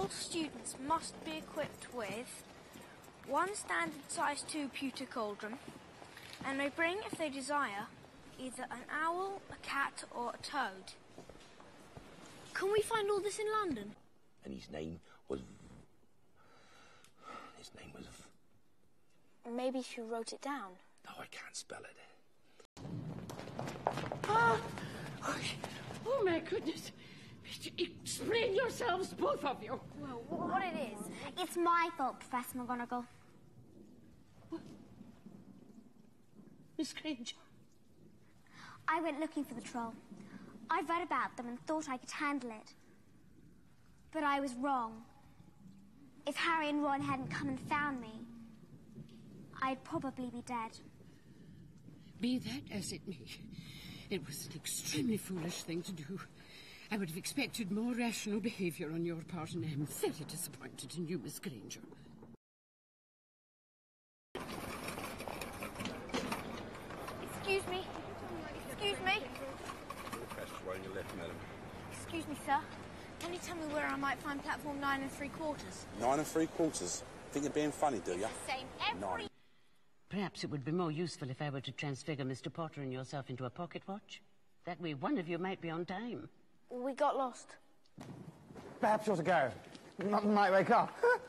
all students must be equipped with one standard size 2 pewter cauldron, and may bring, if they desire, either an owl, a cat, or a toad. Can we find all this in London? And his name was. His name was. Maybe she wrote it down. No, I can't spell it. Ah! Oh, oh, my goodness. Explain yourselves, both of you. Well, what it is, it's my fault, Professor McGonagall. Miss Granger. I went looking for the troll. I read about them and thought I could handle it. But I was wrong. If Harry and Ron hadn't come and found me, I'd probably be dead. Be that as it may, it was an extremely foolish thing to do. I would have expected more rational behaviour on your part, and I am very disappointed in you, Miss Granger. Excuse me. Excuse me. on your left, madam. Excuse me, sir. Can you tell me where I might find platform nine and three quarters? Nine and three quarters. Think you're being funny, do you? Same every. Nine. Perhaps it would be more useful if I were to transfigure Mr. Potter and yourself into a pocket watch. That way one of you might be on time. We got lost. Perhaps you're to go. M- might wake up.